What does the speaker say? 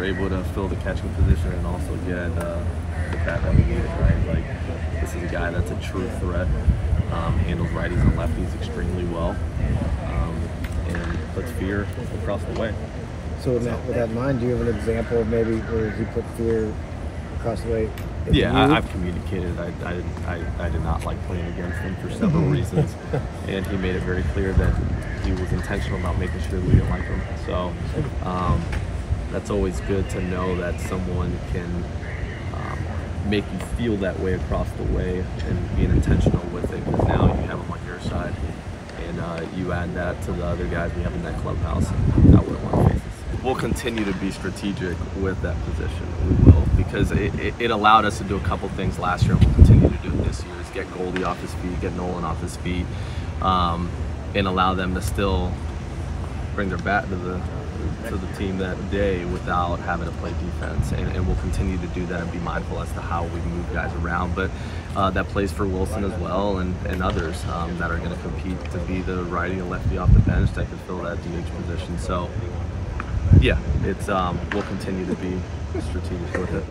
we're able to fill the catching position and also get uh, the bat that we needed, right? Like this is a guy that's a true threat, um, handles righties and lefties extremely well, um, and puts fear across the way. So with that, with that in mind, do you have an example of maybe where he put fear across the way? Yeah. I, I've communicated. I, I, I, I did not like playing against him for several reasons, and he made it very clear that he was intentional about making sure we didn't like him. So um, that's always good to know that someone can um, make you feel that way across the way and being intentional with it. Because now you have him on your side, and uh, you add that to the other guys we have in that clubhouse. I wouldn't want to face this. We'll continue to be strategic with that position. We will because it, it, it allowed us to do a couple things last year, and we'll continue to do it this year. Is get Goldie off his feet, get Nolan off his feet, um, and allow them to still bring their bat to the to the team that day without having to play defense. And, and we'll continue to do that and be mindful as to how we move guys around. But uh, that plays for Willson as well and, and others um, that are going to compete to be the righty and lefty off the bench that can fill that DH position. So, yeah, it's um, we'll continue to be strategic with it.